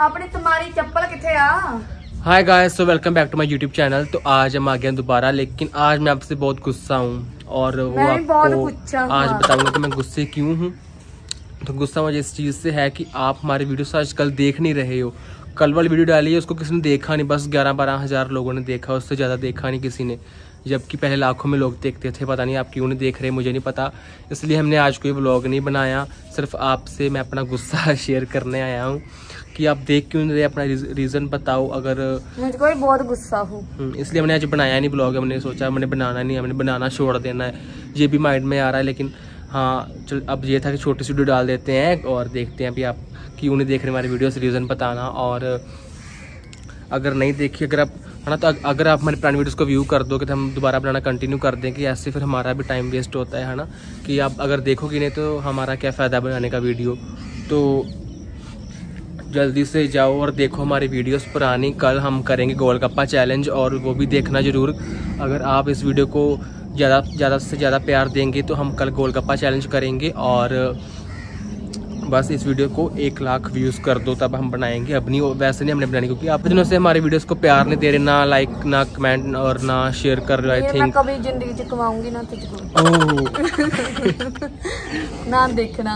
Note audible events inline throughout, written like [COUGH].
अपनी तुम्हारी चप्पल किथे आ? Hi guys so welcome back to my YouTube channel तो आज हम आ गए दोबारा लेकिन आज मैं आपसे बहुत गुस्सा हूँ। और वो आपको आज बताऊँगा कि मैं गुस्से क्यों हूँ। तो गुस्सा मुझे इस चीज़ से है कि आप हमारे वीडियोस आजकल देख नहीं रहे हो। कल वाली वीडियो डाली है उसको किसी ने देखा नहीं। बस ग्यारह बारह हज़ार लोगों ने देखा उससे ज़्यादा देखा नहीं किसी ने। जबकि पहले लाखों में लोग देखते थे पता नहीं आप क्यों नहीं देख रहे मुझे नहीं पता। इसलिए हमने आज कोई ब्लॉग नहीं बनाया सिर्फ़ आपसे मैं अपना गुस्सा [LAUGHS] शेयर करने आया हूँ। कि आप देख क्यों नहीं रहे अपना रीज़न बताओ अगर मुझको भी बहुत गुस्सा हूँ। हम्म, इसलिए हमने आज बनाया नहीं ब्लॉग हमने सोचा हमने बनाना नहीं हमने बनाना छोड़ देना है। ये भी माइंड में आ रहा है लेकिन हाँ चल अब ये था कि छोटी सी वीडियो डाल देते हैं और देखते हैं अभी आप क्यों नहीं देख रहे हमारी वीडियो से रीज़न बताना। और अगर नहीं देखी अगर आप है ना तो अगर आप हमारी पुरानी वीडियोस को व्यू कर दो तो हम दोबारा बनाना कंटिन्यू कर दें कि ऐसे फिर हमारा भी टाइम वेस्ट होता है है ना? कि आप अगर देखोगे नहीं तो हमारा क्या फ़ायदा बनाने का वीडियो तो जल्दी से जाओ और देखो हमारी वीडियोस पुरानी। कल हम करेंगे गोलगप्पा चैलेंज और वो भी देखना ज़रूर। अगर आप इस वीडियो को ज़्यादा ज़्यादा से ज़्यादा प्यार देंगे तो हम कल गोलगप्पा चैलेंज करेंगे और बस इस वीडियो को एक लाख व्यूज़ कर दो तब हम बनाएँगे अब नहीं वैसे नहीं हमने बनानी क्योंकि आप दिनों से हमारे वीडियोस को प्यार नहीं दे रहे ना लाइक ना कमेंट और ना शेयर कर रहे आई थिंक कभी ज़िंदगी ना तुझको। [LAUGHS] ना देखना।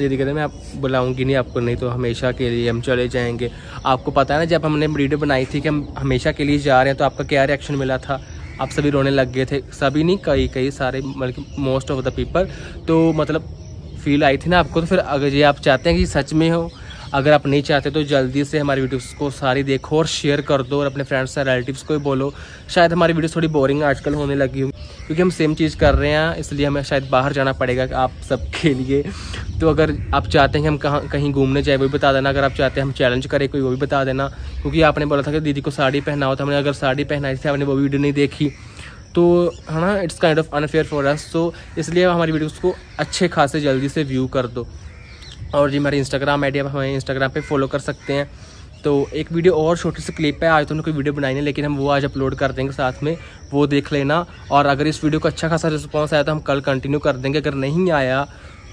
दीदी है, मैं आप बुलाऊँगी नहीं आपको, नहीं तो हमेशा के लिए हम चले जाएँगे। आपको पता है ना, जब हमने वीडियो बनाई थी कि हम हमेशा के लिए जा रहे हैं तो आपका क्या रिएक्शन मिला था? आप सभी रोने लग गए थे। सभी नहीं, कई कई सारे मतलब मोस्ट ऑफ़ द पीपल तो मतलब फील आई थी ना आपको तो फिर अगर ये आप चाहते हैं कि सच में हो अगर आप नहीं चाहते तो जल्दी से हमारी वीडियोस को सारी देखो और शेयर कर दो और अपने फ्रेंड्स और रिलेटिव्स को भी बोलो। शायद हमारी वीडियो थोड़ी बोरिंग आजकल होने लगी हो, क्योंकि हम सेम चीज़ कर रहे हैं, इसलिए हमें शायद बाहर जाना पड़ेगा आप सबके लिए। तो अगर आप चाहते हैं हम कहाँ, कहीं घूमने जाए, वो भी बता देना। अगर आप चाहते हैं हम चैलेंज करें, कोई वो भी बता देना। क्योंकि आपने बोला था कि दीदी को साड़ी पहनाओ तो हमने अगर साड़ी पहनाई थी, आपने वो वीडियो नहीं देखी। तो है ना it's kind of unfair for us तो इसलिए हमारी वीडियोस को अच्छे खासे जल्दी से व्यू कर दो। और जी हमारी इंस्टाग्राम आप हमें इंस्टाग्राम पे फॉलो कर सकते हैं। तो एक वीडियो और छोटी सी क्लिप है आज तो हमने कोई वीडियो बनाई नहीं लेकिन हम वो आज अपलोड कर देंगे साथ में वो देख लेना। और अगर इस वीडियो को अच्छा खासा रिस्पॉन्स आया तो हम कल कंटिन्यू कर देंगे अगर नहीं आया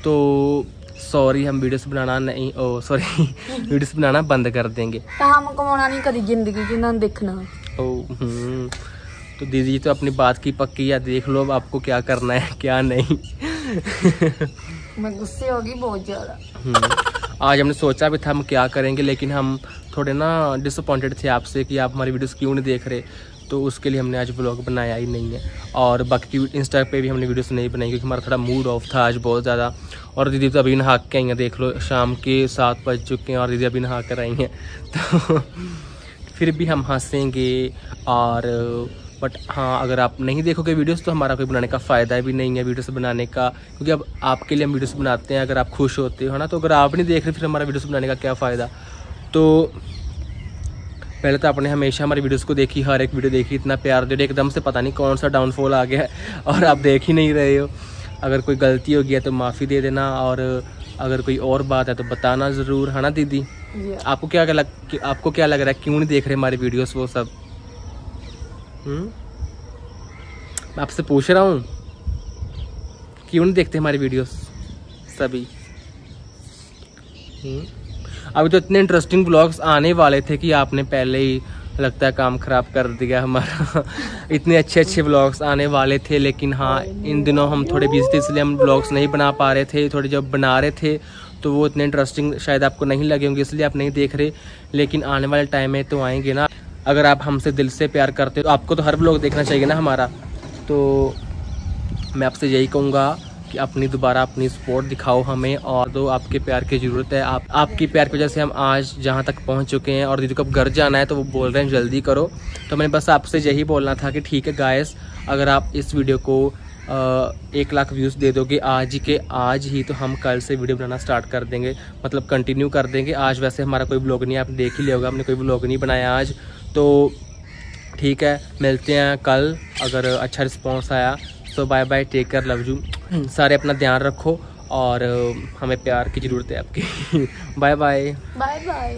तो सॉरी हम वीडियोस बनाना नहीं ओ सॉरी वीडियोस [LAUGHS] बनाना बंद कर देंगे। तो हम कमाना नहीं कभी ज़िंदगी देखना। ओ हम्म, तो दीदी तो अपनी बात की पक्की है देख लो अब आपको क्या करना है क्या नहीं। [LAUGHS] मैं गुस्से होगी बहुत ज़्यादा। हम्म, आज हमने सोचा भी था हम क्या करेंगे लेकिन हम थोड़े ना डिसअपॉइंटेड थे आपसे कि आप हमारी वीडियोस क्यों नहीं देख रहे। तो उसके लिए हमने आज ब्लॉग बनाया ही नहीं है। और बाकी इंस्टा पे भी हमने वीडियोस नहीं बनाई क्योंकि हमारा थोड़ा मूड ऑफ़ था आज बहुत ज़्यादा। और दीदी तो अभी नहा के आई हैं देख लो शाम के सात बज चुके हैं और दीदी अभी नहा कर आई हैं। [LAUGHS] तो फिर भी हम हंसेंगे और बट हाँ अगर आप नहीं देखोगे वीडियोस तो हमारा कोई बनाने का फ़ायदा भी नहीं है वीडियोस बनाने का। क्योंकि अब आपके लिए हम वीडियोस बनाते हैं अगर आप खुश होते हो ना? तो अगर आप नहीं देख रहे फिर हमारा वीडियोस बनाने का क्या फ़ायदा? तो पहले तो आपने हमेशा हमारी वीडियोस को देखी हर एक वीडियो देखी इतना प्यार दे एकदम से पता नहीं कौन सा डाउनफॉल आ गया है [LAUGHS] और आप देख ही नहीं रहे हो। अगर कोई गलती हो गया तो माफ़ी दे देना और अगर कोई और बात है तो बताना ज़रूर है ना दीदी? आपको क्या लग आपको क्या लग रहा है क्यों नहीं देख रहे हमारे वीडियोस वो सब? मैं आपसे पूछ रहा हूँ, क्यों नहीं देखते हमारी वीडियोस सभी? हम्म? अभी तो इतने इंटरेस्टिंग ब्लॉग्स आने वाले थे कि आपने पहले ही लगता है काम खराब कर दिया हमारा। [LAUGHS] इतने अच्छे अच्छे ब्लॉग्स आने वाले थे, लेकिन हाँ इन दिनों हम थोड़े बिज़ी थे, इसलिए हम ब्लॉग्स नहीं बना पा रहे थे। थोड़े जब बना रहे थे तो वो इतने इंटरेस्टिंग शायद आपको नहीं लगे होंगे, इसलिए आप नहीं देख रहे। लेकिन आने वाले टाइम में तो आएँगे ना। अगर आप हमसे दिल से प्यार करते हो तो आपको तो हर ब्लॉग देखना चाहिए ना हमारा। तो मैं आपसे यही कहूँगा कि अपनी दोबारा अपनी सपोर्ट दिखाओ हमें और दो, आपके प्यार की ज़रूरत है। आप, आपकी प्यार की वजह से हम आज जहाँ तक पहुँच चुके हैं और दीदी को अब घर जाना है तो वो बोल रहे हैं, जल्दी करो। तो मैंने बस आपसे यही बोलना था कि ठीक है गायस अगर आप इस वीडियो को एक लाख व्यूज़ दे दोगे आज के आज ही तो हम कल से वीडियो बनाना स्टार्ट कर देंगे। मतलब कंटिन्यू कर देंगे। आज वैसे हमारा कोई ब्लॉग नहीं आपने देख ही लिया होगा, हमने कोई ब्लॉग नहीं बनाया आज। तो ठीक है, मिलते हैं कल, अगर अच्छा रिस्पॉन्स आया तो bye bye take care love you सारे अपना ध्यान रखो और हमें प्यार की ज़रूरत है आपकी। Bye bye bye bye